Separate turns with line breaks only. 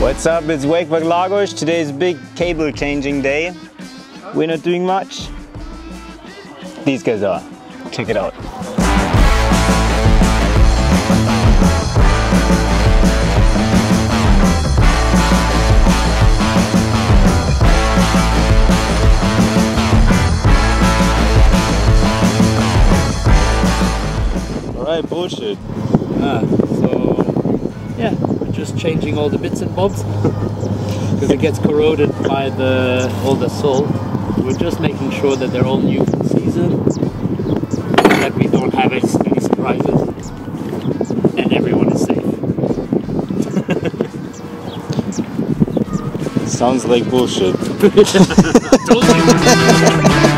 What's up? It's Wakepark Lagos. Today's big cable changing day. We're not doing much. These guys are. Check it out.
Alright, bullshit.
Ah, so yeah, we're just changing all the bits and bobs because it gets corroded by the all the salt. We're just making sure that they're all new for season, that we don't have any, any surprises, and everyone is safe.
Sounds like bullshit.
Told you.